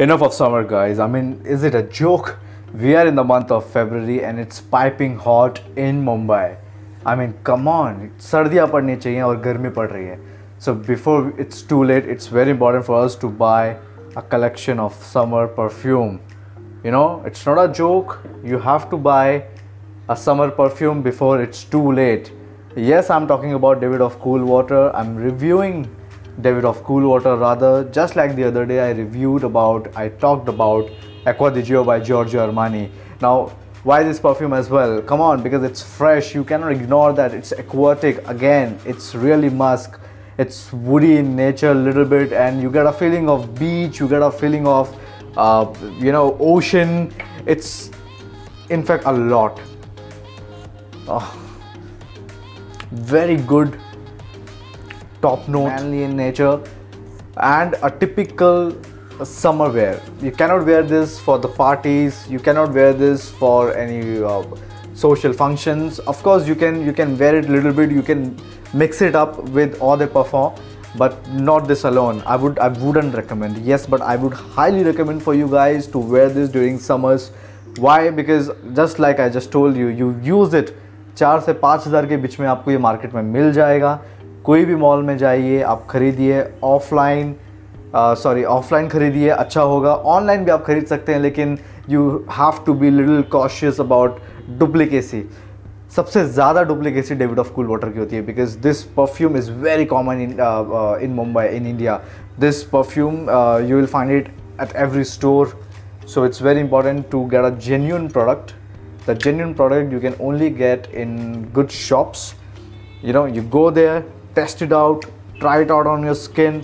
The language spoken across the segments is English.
enough of summer guys. I mean is it a joke? We are in the month of february and it's piping hot in mumbai. I mean come on. Sardiyan padni chahiye aur garmi pad rahi hai. So before it's too late it's very important for us to buy a collection of summer perfume. You know it's not a joke. You have to buy a summer perfume before it's too late. Yes i'm talking about david of cool water. I'm reviewing Davidoff Cool Water rather. Just like the other day, I reviewed about, I talked about Acqua di Gio by Giorgio Armani. Now, why this perfume as well? Come on, because it's fresh. You cannot ignore that. It's aquatic. Again, it's really musk. It's woody in nature a little bit, and you get a feeling of beach. You get a feeling of, uh, you know, ocean. It's, in fact, a lot. Oh, very good top note manly in nature and a typical summer wear you cannot wear this for the parties you cannot wear this for any uh, social functions of course you can you can wear it a little bit you can mix it up with other perfume but not this alone i would i wouldn't recommend yes but i would highly recommend for you guys to wear this during summers why because just like i just told you you use it चार से पाँच हज़ार के बीच में आपको ये market में मिल जाएगा कोई भी मॉल में जाइए, आप खरीदिए ऑफलाइन सॉरी ऑफलाइन खरीदिए अच्छा होगा। ऑनलाइन भी आप खरीद सकते हैं, लेकिन you have to be little cautious about duplicacy सबसे ज़्यादा duplicacy Davidoff cool water की होती है because this perfume is very common in in Mumbai in India this perfume you will find it at every store so it's very important to get a genuine product. The genuine product you can only get in good shops. You know, you go there test it out, try it out on your skin,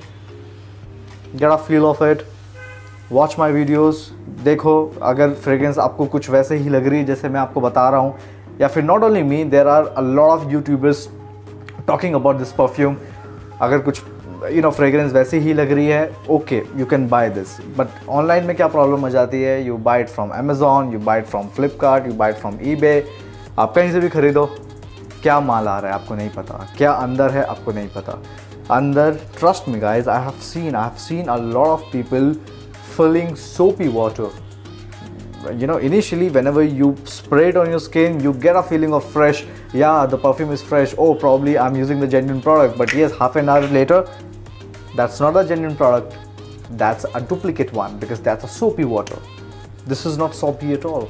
get a feel of it, watch my videos, देखो अगर fragrance आपको कुछ वैसे ही लग रही है जैसे मैं आपको बता रहा हूँ, या फिर not only me there are a lot of YouTubers talking about this perfume अगर कुछ यू नो फ्रेग्रेंस वैसे ही लग रही है okay you can buy this but online में क्या प्रॉब्लम हो जाती है? You buy it from Amazon you buy from Flipkart you buy it from ई आप कहीं से भी खरीदो। क्या माल आ रहा है आपको नहीं पता क्या अंदर है आपको नहीं पता अंदर trust me guys I have seen I have seen a lot of people filling सोपी water you know initially whenever you spray it on your skin you get a feeling of fresh yeah the perfume is fresh oh probably i'm using the genuine product but yes half an hour later that's not a genuine product that's a duplicate one because that's a soapy water this is not soapy at all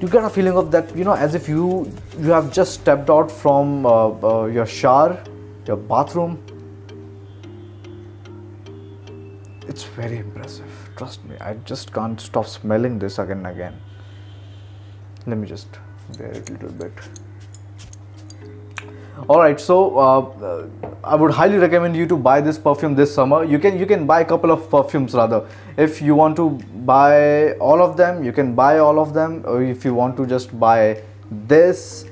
you get a feeling of that you know as if you you have just stepped out from uh, uh, your shower your bathroom. It's very impressive. Trust me i just can't stop smelling this again and again. Let me just wear it a little bit all right so uh, i would highly recommend you to buy this perfume this summer. You can you can buy a couple of perfumes rather. If you want to buy all of them you can buy all of them. Or if you want to just buy this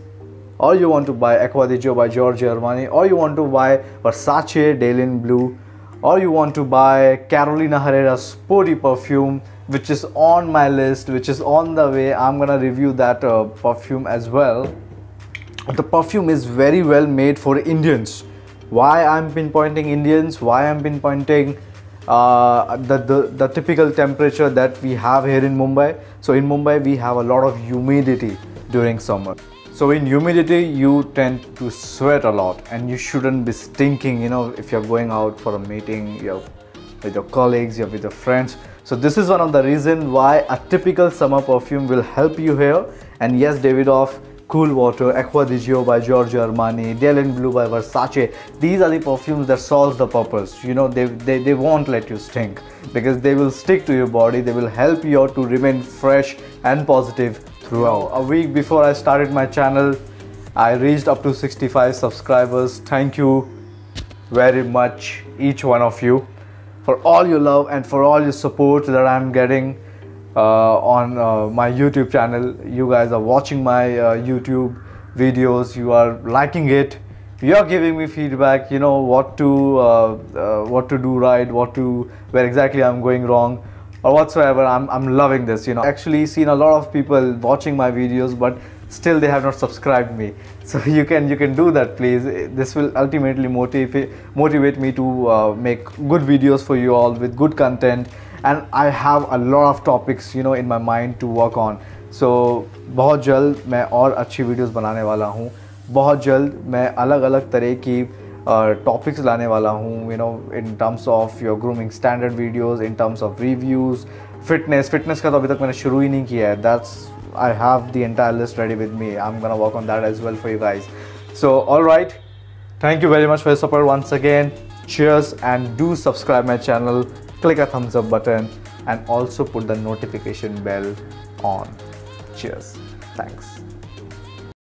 or you want to buy Acqua di Gio by Giorgio Armani or you want to buy Versace Dylan Blue or you want to buy Carolina Herrera's sporty perfume which is on my list which is on the way. I'm gonna review that uh, perfume as well the perfume is very well made for Indians. Why I'm pinpointing Indians? Why I'm pinpointing uh, the, the, the typical temperature that we have here in Mumbai. So in Mumbai we have a lot of humidity during summer. So in humidity you tend to sweat a lot and you shouldn't be stinking you know if you're going out for a meeting you're with your colleagues you're with your friends. So this is one of the reasons why a typical summer perfume will help you here and yes Davidoff Cool Water, Acqua di Gio by Giorgio Armani, Dylan Blue by Versace. These are the perfumes that solves the purpose. You know, they, they, they won't let you stink because they will stick to your body. They will help you to remain fresh and positive throughout. A week before I started my channel, I reached up to 65 subscribers. Thank you very much, each one of you, for all your love and for all your support that I'm getting on uh, my YouTube channel. You guys are watching my uh, YouTube videos. You are liking it. You are giving me feedback. You know what to what to do right, what to where exactly I'm going wrong or whatsoever I'm, I'm loving this you know actually seen a lot of people watching my videos but still they have not subscribed me so you can you can do that please this will ultimately motivate motivate me to uh, make good videos for you all with good content and I have a lot of topics you know in my mind to work on so बहुत जल्द मैं और अच्छी videos बनाने वाला हूँ बहुत जल्द मैं अलग अलग तरह की टॉपिक्स uh, लाने वाला हूँ you know in terms of your grooming standard videos in terms of reviews fitness fitness का तो अभी तक मैंने शुरू ही नहीं किया है that's I have the entire list ready with me. I'm gonna work on that as well for you guys. So, all right. Thank you very much for your support once again. Cheers and do subscribe my channel. Click a thumbs up button and also put the notification bell on. Cheers. Thanks.